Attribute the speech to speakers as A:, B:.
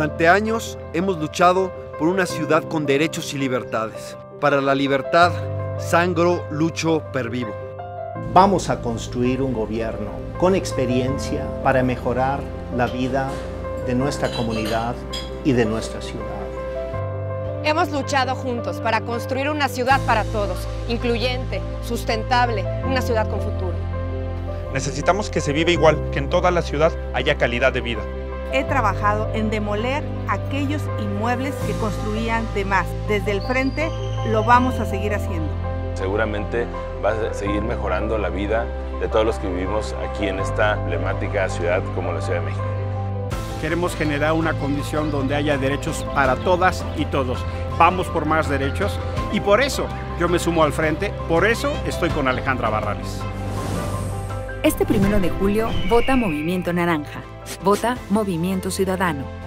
A: Durante años hemos luchado por una ciudad con derechos y libertades. Para la libertad, sangro, lucho, pervivo.
B: Vamos a construir un gobierno con experiencia para mejorar la vida de nuestra comunidad y de nuestra ciudad.
C: Hemos luchado juntos para construir una ciudad para todos, incluyente, sustentable, una ciudad con futuro.
D: Necesitamos que se viva igual, que en toda la ciudad haya calidad de vida.
E: He trabajado en demoler aquellos inmuebles que construían de más. Desde el frente lo vamos a seguir haciendo.
F: Seguramente va a seguir mejorando la vida de todos los que vivimos aquí en esta emblemática ciudad como la Ciudad de México.
G: Queremos generar una condición donde haya derechos para todas y todos. Vamos por más derechos y por eso yo me sumo al frente, por eso estoy con Alejandra Barrales.
H: Este primero de julio, vota Movimiento Naranja. Vota Movimiento Ciudadano.